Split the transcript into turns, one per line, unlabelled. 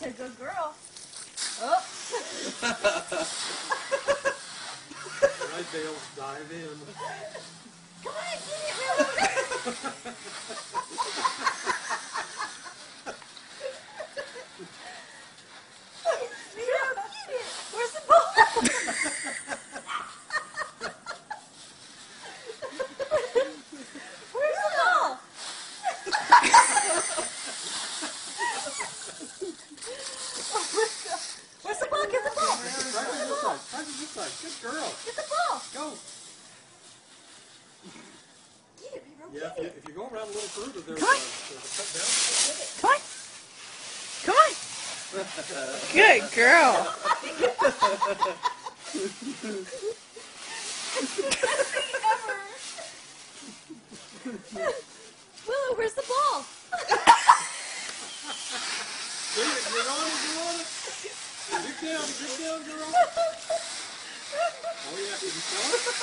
That's a good girl. Oh.
right, Dale, dive in.
Come on, get it real quick. Mira, get. Where's the ball? Where's the ball? Where's the ball? Get the ball.
Right to this side. Right to this side. Good girl.
Get the ball.
Go.
Get it, Miro.
Yeah,
Get
if you,
it.
if you go around a little further, there's,
Come
a,
on.
there's a cut down.
Come on. Come on. Good girl.
Willow, where's the ball?
It, get down, girl. Oh yeah, can you smell it?